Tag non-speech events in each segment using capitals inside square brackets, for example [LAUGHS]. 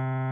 Mm-hmm.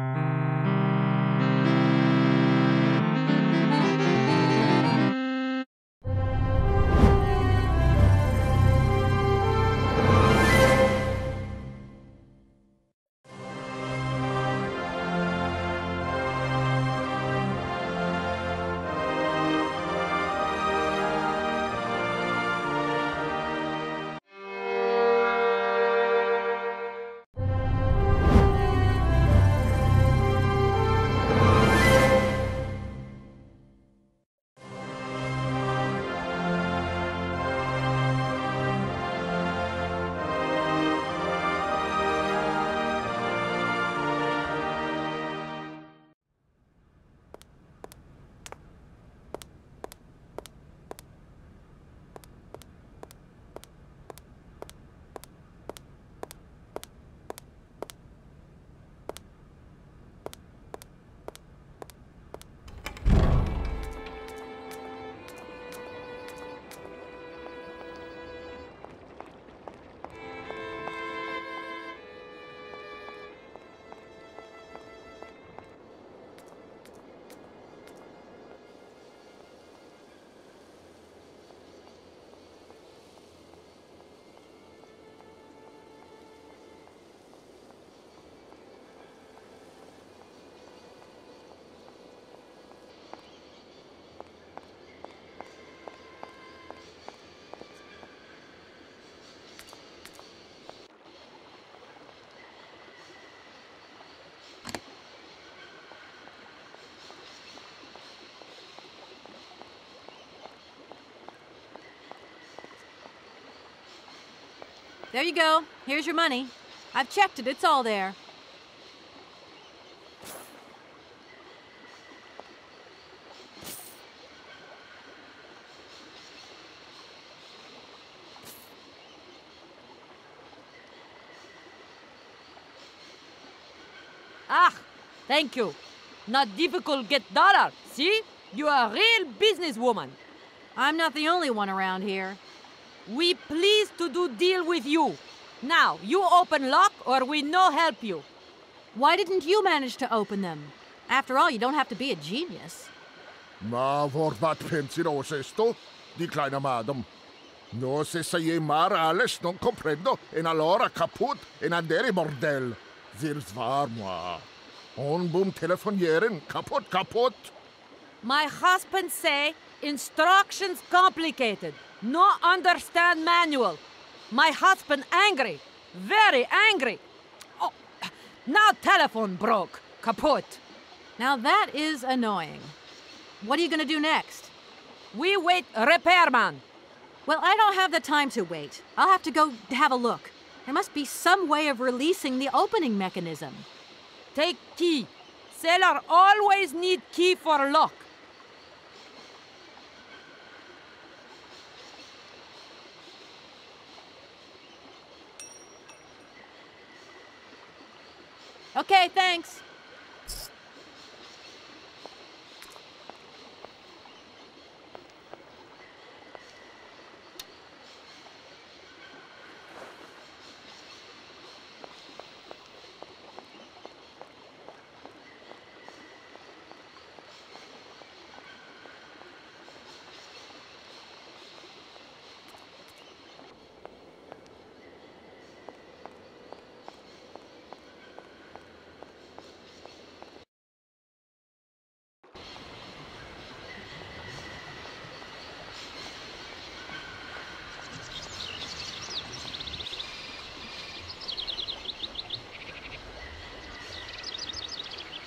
There you go. Here's your money. I've checked it, it's all there. Ah, thank you. Not difficult get dollar. See? You are a real businesswoman. I'm not the only one around here. We pleased to do deal with you. Now, you open lock or we no help you. Why didn't you manage to open them? After all, you don't have to be a genius. Ma vorbat pensiros esto, di kleine madam. No se sei mar alles non comprendo, en allora kaput en andere bordel. Wirs war moi. On boom telefonieren, kaput, kaput. My husband say instructions complicated. No understand manual. My husband angry. Very angry. Oh, now telephone broke. Kaput. Now that is annoying. What are you gonna do next? We wait repairman. Well, I don't have the time to wait. I'll have to go have a look. There must be some way of releasing the opening mechanism. Take key. Seller always need key for lock. Okay, thanks.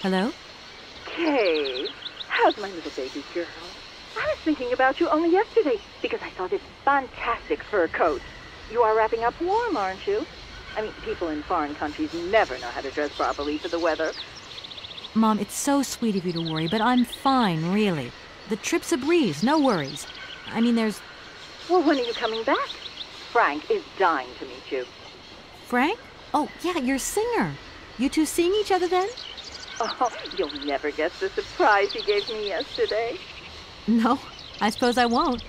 Hello? Kay, how's my little baby girl? I was thinking about you only yesterday because I saw this fantastic fur coat. You are wrapping up warm, aren't you? I mean, people in foreign countries never know how to dress properly for the weather. Mom, it's so sweet of you to worry, but I'm fine, really. The trip's a breeze, no worries. I mean, there's. Well, when are you coming back? Frank is dying to meet you. Frank? Oh, yeah, your singer. You two seeing each other then? Oh, you'll never guess the surprise he gave me yesterday. No, I suppose I won't.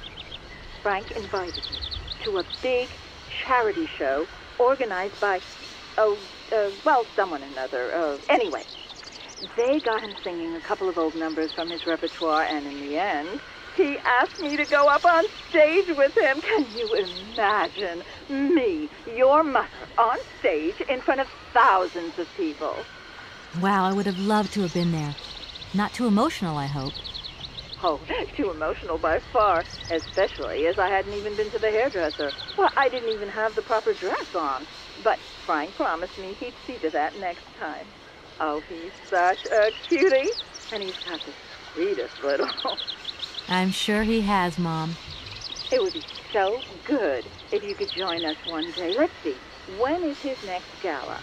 Frank invited me to a big charity show organized by, oh, uh, well, someone or another. Uh, anyway, they got him singing a couple of old numbers from his repertoire, and in the end, he asked me to go up on stage with him. Can you imagine me, your mother, on stage in front of thousands of people? Wow, I would have loved to have been there. Not too emotional, I hope. Oh, [LAUGHS] too emotional by far, especially as I hadn't even been to the hairdresser. Well, I didn't even have the proper dress on. But Frank promised me he'd see to that next time. Oh, he's such a cutie, and he's got the sweetest little. [LAUGHS] I'm sure he has, Mom. It would be so good if you could join us one day. Let's see, when is his next gala?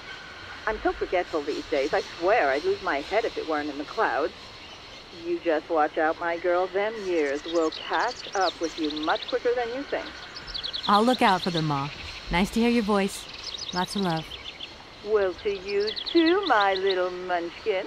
I'm so forgetful these days. I swear I'd lose my head if it weren't in the clouds. You just watch out, my girl. Them years will catch up with you much quicker than you think. I'll look out for them, Ma. Nice to hear your voice. Lots of love. Well, to you too, my little munchkin.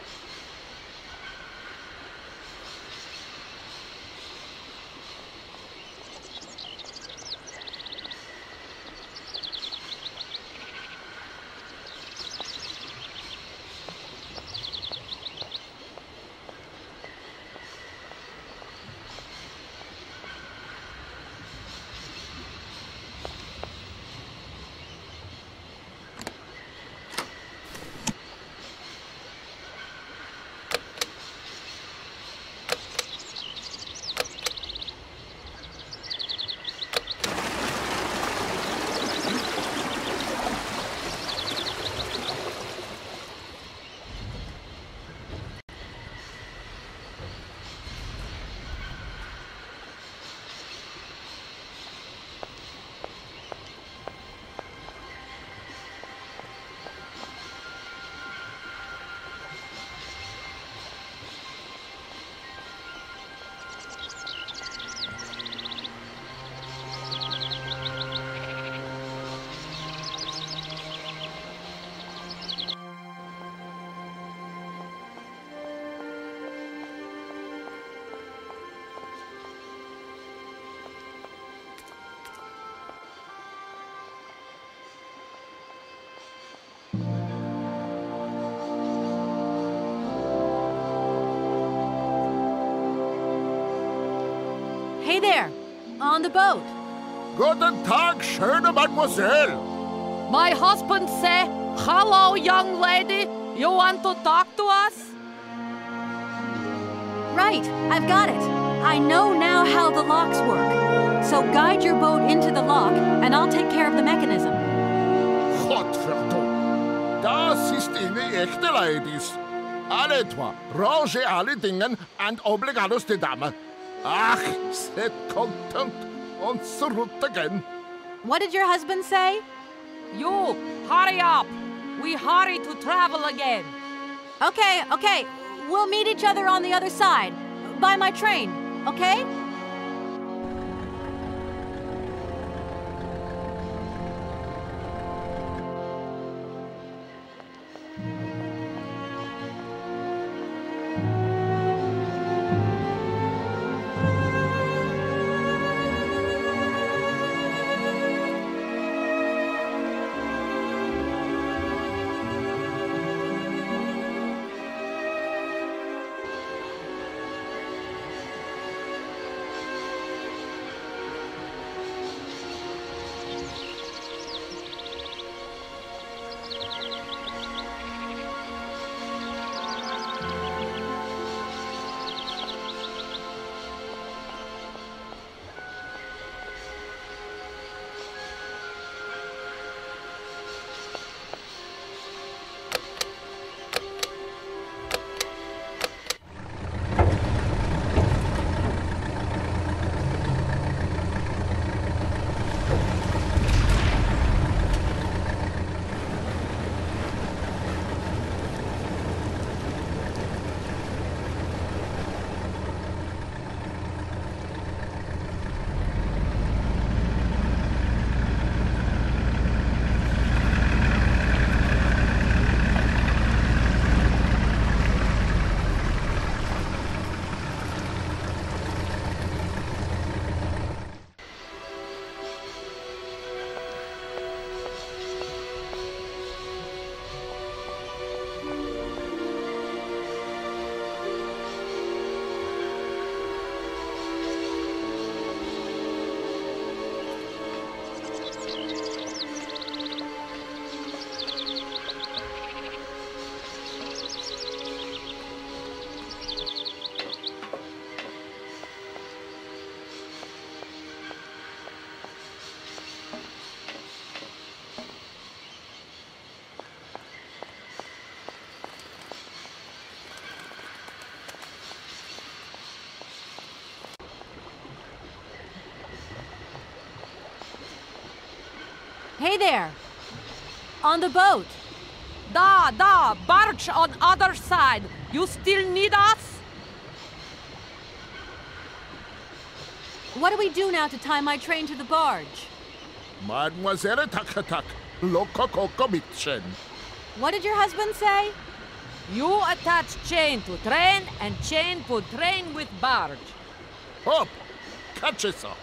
There! On the boat! Guten Tag, schöne Mademoiselle. My husband say, hello, young lady. You want to talk to us? Right, I've got it. I know now how the locks work. So guide your boat into the lock, and I'll take care of the mechanism. Gott verdammt. Das ist eine echte Ladies. Alle trois, range alle Dingen and obligados de dame. Ach, set content on route again. What did your husband say? You, hurry up. We hurry to travel again. Okay, okay. We'll meet each other on the other side. By my train, okay? Hey there! On the boat! Da, da, barge on other side. You still need us? What do we do now to tie my train to the barge? Mademoiselle Takatak, Loco Coco Mitchen. What did your husband say? You attach chain to train and chain to train with barge. Hop! Catch it, sir.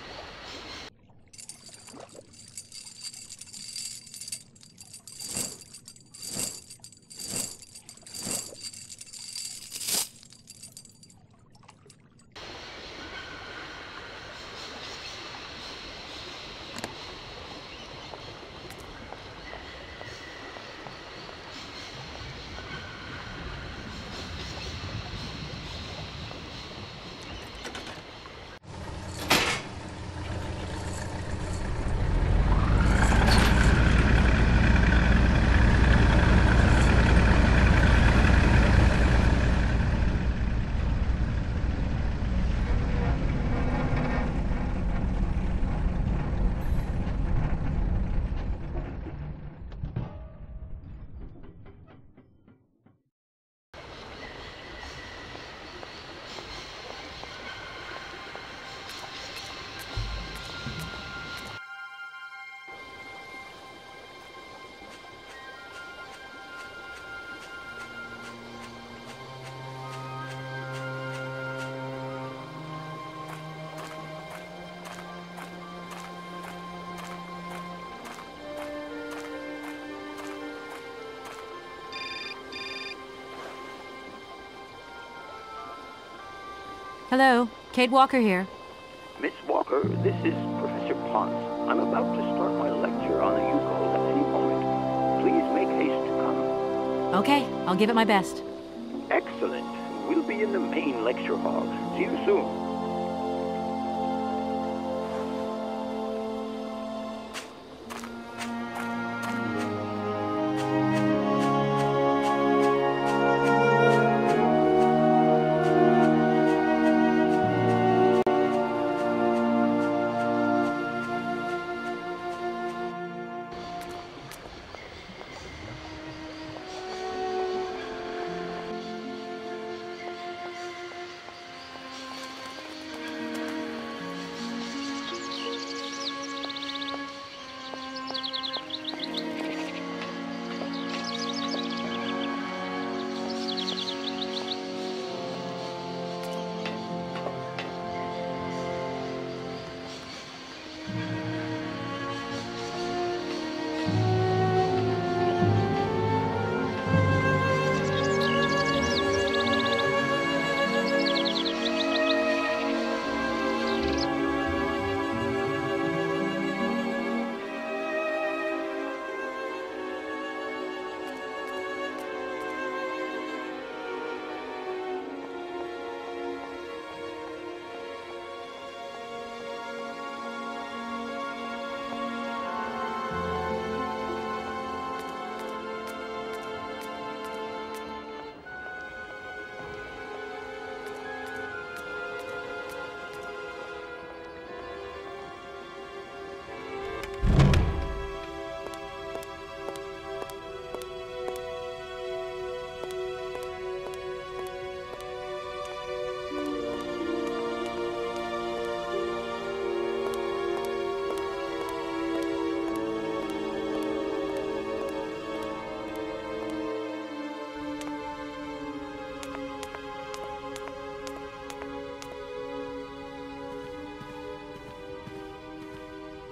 Hello, Kate Walker here. Miss Walker, this is Professor Pons. I'm about to start my lecture on the Yukols at any moment. Please make haste to come. Okay, I'll give it my best. Excellent. We'll be in the main lecture hall. See you soon.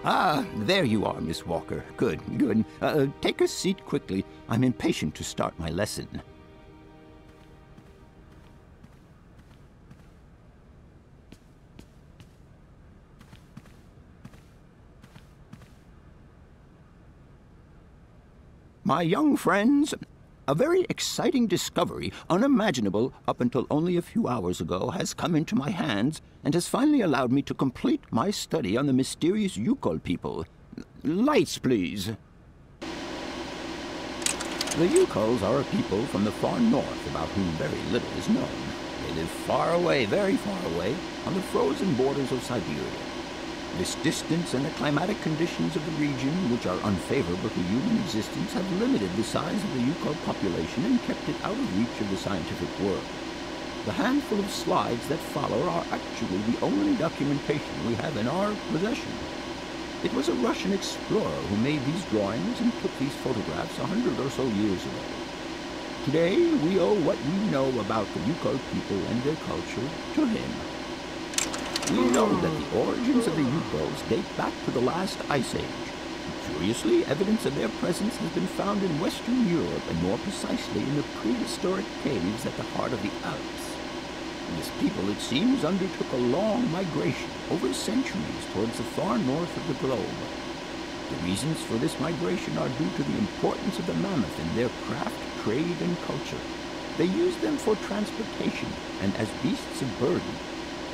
Ah, there you are, Miss Walker. Good, good. Uh, take a seat quickly. I'm impatient to start my lesson. My young friends, a very exciting discovery, unimaginable up until only a few hours ago, has come into my hands and has finally allowed me to complete my study on the mysterious Yukol people. Lights, please. The Yukols are a people from the far north about whom very little is known. They live far away, very far away, on the frozen borders of Siberia. This distance and the climatic conditions of the region, which are unfavorable to human existence, have limited the size of the Yukol population and kept it out of reach of the scientific world. The handful of slides that follow are actually the only documentation we have in our possession. It was a Russian explorer who made these drawings and took these photographs a hundred or so years ago. Today, we owe what we know about the Yukol people and their culture to him. We know that the origins of the Yukols date back to the last ice age. Curiously, evidence of their presence has been found in Western Europe, and more precisely in the prehistoric caves at the heart of the Alps. This people, it seems, undertook a long migration over centuries towards the far north of the globe. The reasons for this migration are due to the importance of the mammoth in their craft, trade, and culture. They used them for transportation and as beasts of burden.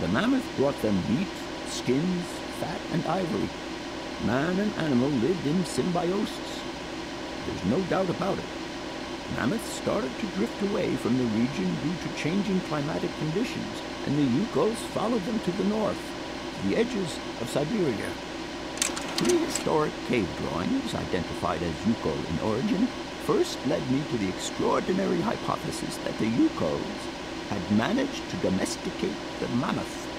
The mammoth brought them meat, skins, fat, and ivory. Man and animal lived in symbiosis. There's no doubt about it mammoths started to drift away from the region due to changing climatic conditions, and the Yukols followed them to the north, the edges of Siberia. Prehistoric cave drawings, identified as Yukol in origin, first led me to the extraordinary hypothesis that the Yukols had managed to domesticate the mammoth.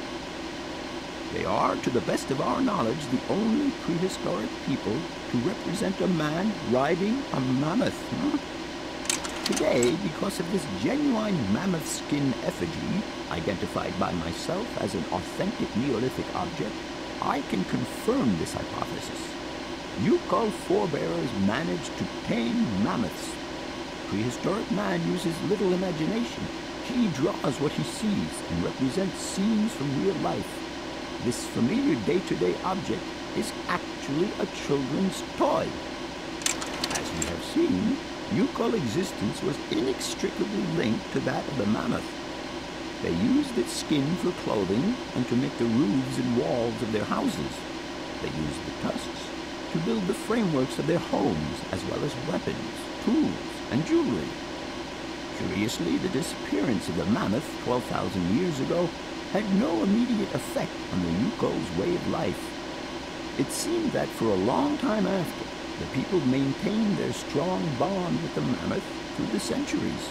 They are, to the best of our knowledge, the only prehistoric people to represent a man riding a mammoth. Today, because of this genuine mammoth skin effigy, identified by myself as an authentic Neolithic object, I can confirm this hypothesis. Yukol forebearers managed to tame mammoths. Prehistoric man uses little imagination. He draws what he sees and represents scenes from real life. This familiar day-to-day -day object is actually a children's toy. As we have seen, Yukol existence was inextricably linked to that of the mammoth. They used its skin for clothing and to make the roofs and walls of their houses. They used the tusks to build the frameworks of their homes, as well as weapons, tools, and jewelry. Curiously, the disappearance of the mammoth 12,000 years ago had no immediate effect on the Yukol's way of life. It seemed that for a long time after, the people maintained their strong bond with the mammoth through the centuries.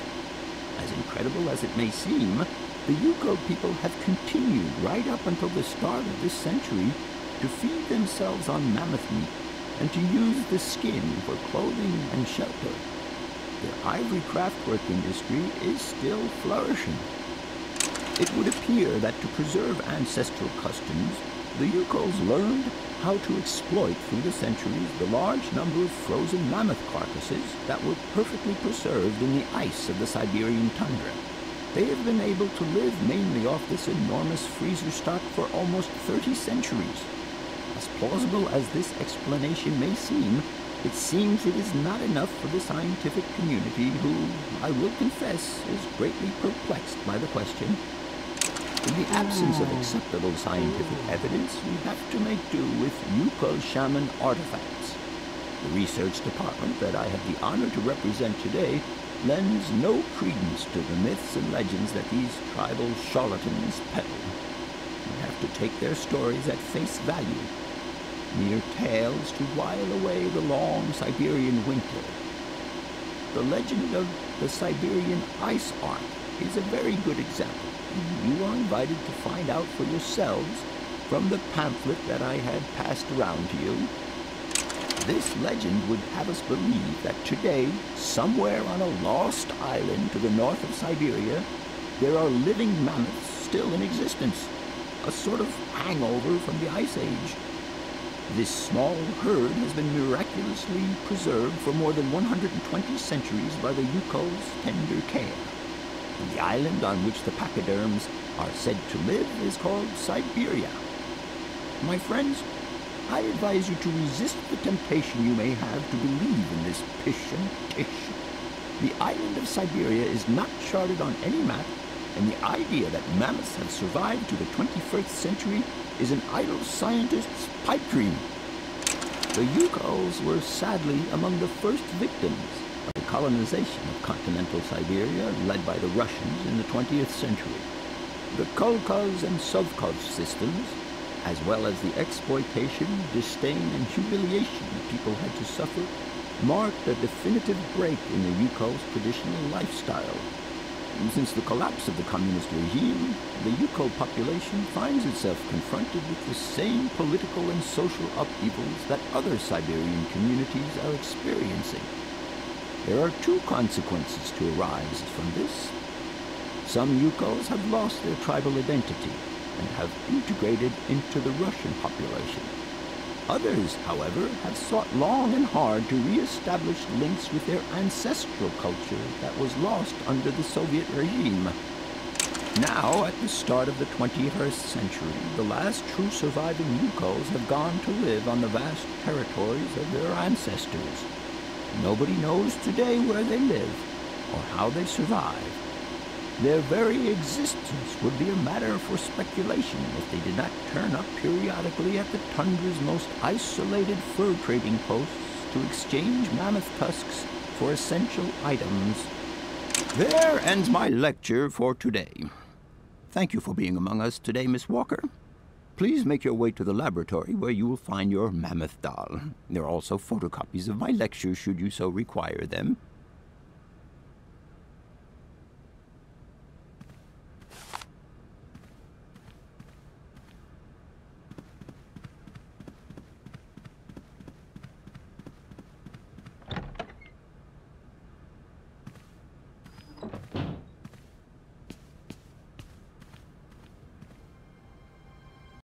As incredible as it may seem, the Yukol people have continued right up until the start of this century to feed themselves on mammoth meat and to use the skin for clothing and shelter. Their ivory craftwork industry is still flourishing. It would appear that to preserve ancestral customs, the Yukols learned how to exploit through the centuries the large number of frozen mammoth carcasses that were perfectly preserved in the ice of the Siberian tundra. They have been able to live mainly off this enormous freezer stock for almost 30 centuries. As plausible as this explanation may seem, it seems it is not enough for the scientific community who, I will confess, is greatly perplexed by the question, in the absence of hmm. acceptable scientific evidence, we have to make do with Yukol shaman artifacts. The research department that I have the honor to represent today lends no credence to the myths and legends that these tribal charlatans peddle. We have to take their stories at face value, mere tales to while away the long Siberian winter. The legend of the Siberian Ice Ark is a very good example you are invited to find out for yourselves from the pamphlet that I had passed around to you. This legend would have us believe that today, somewhere on a lost island to the north of Siberia, there are living mammoths still in existence, a sort of hangover from the Ice Age. This small herd has been miraculously preserved for more than 120 centuries by the Yukol's tender care. The island on which the pachyderms are said to live is called Syberia. My friends, I advise you to resist the temptation you may have to believe in this pish and tish. The island of Syberia is not charted on any map, and the idea that mammoths have survived to the 21st century is an idle scientist's pipe dream. The Yukols were sadly among the first victims of the colonization of continental Siberia led by the Russians in the 20th century. The Kolkhoz and Sovkhoz systems as well as the exploitation, disdain, and humiliation the people had to suffer, marked a definitive break in the Yukol's traditional lifestyle. Since the collapse of the communist regime, the Yukol population finds itself confronted with the same political and social upheavals that other Siberian communities are experiencing. There are two consequences to arise from this. Some Yukols have lost their tribal identity and have integrated into the Russian population. Others, however, have sought long and hard to re-establish links with their ancestral culture that was lost under the Soviet regime. Now, at the start of the 21st century, the last true surviving Yukols have gone to live on the vast territories of their ancestors. Nobody knows today where they live or how they survived. Their very existence would be a matter for speculation if they did not turn up periodically at the tundra's most isolated fur trading posts to exchange mammoth tusks for essential items. There ends my lecture for today. Thank you for being among us today, Miss Walker. Please make your way to the laboratory where you will find your mammoth doll. There are also photocopies of my lectures should you so require them.